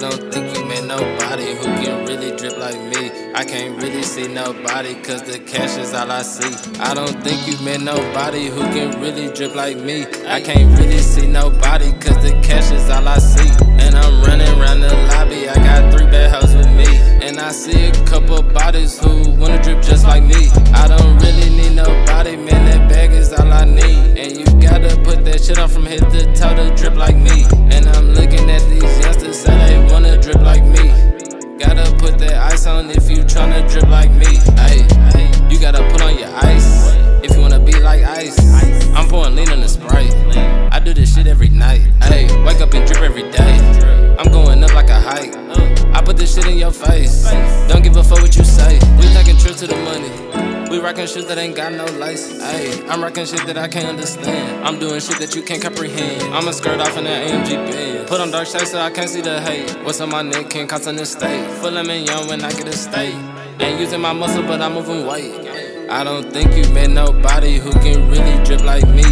I don't think you met nobody who can really drip like me. I can't really see nobody cause the cash is all I see. I don't think you met nobody who can really drip like me. I can't really see nobody cause the cash is all I see. And I'm running around the lobby, I got three bad hoes with me. And I see a couple bodies who wanna drip just like me. I don't really need nobody, man, that bag is all I need. And you gotta put that shit on from head to toe to drip like me. And up drip every day. I'm going up like a hike. I put this shit in your face. Don't give a fuck what you say. We taking trips to the money. We rockin' shit that ain't got no license. Ayy, I'm rockin' shit that I can't understand. I'm doing shit that you can't comprehend. I'ma skirt off in that AMG Benz. Put on dark shades so I can't see the hate. What's on my neck can't cost an estate. Full of young when I get a state. Ain't using my muscle, but I'm moving weight. I don't think you met nobody who can really drip like me.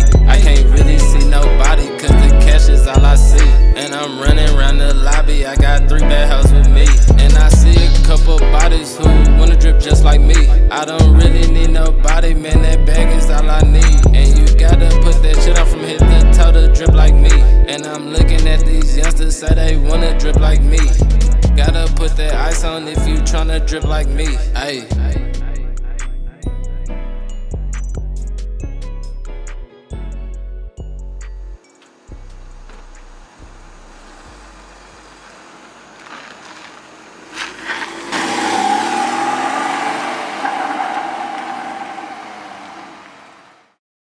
Like me. I don't really need nobody, man, that bag is all I need. And you gotta put that shit on from head to toe to drip like me. And I'm looking at these youngsters, say they wanna drip like me. Gotta put that ice on if you tryna drip like me. Ayy.